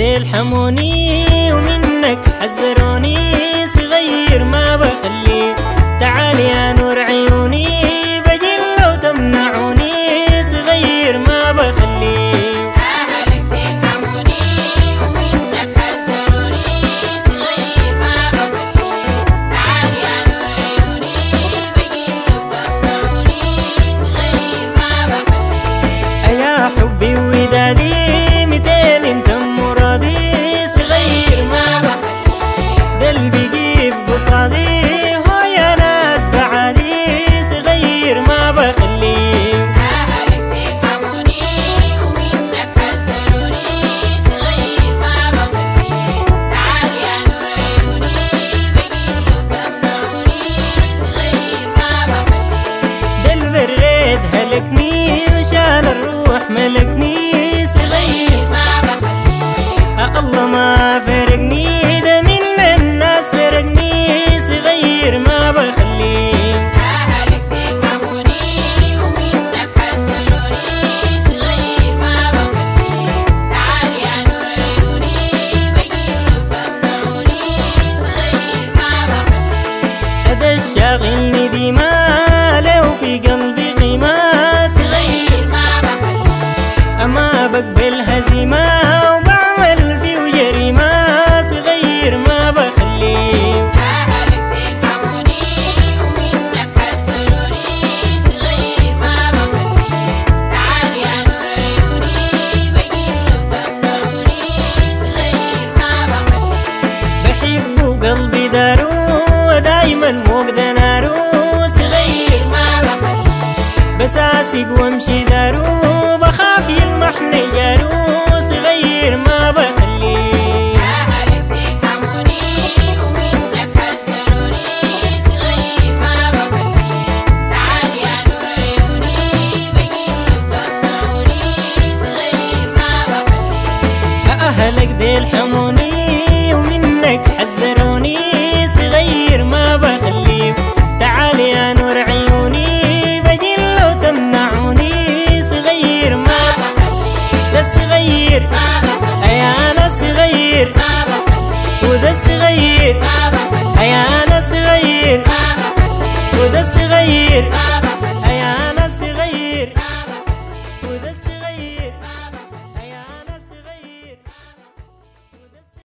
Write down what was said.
كده الحموني ومنك حذروني صغير ما بخليه تعال يا الله ما فارقني Big worm, she that صغير أي أنا صغير وده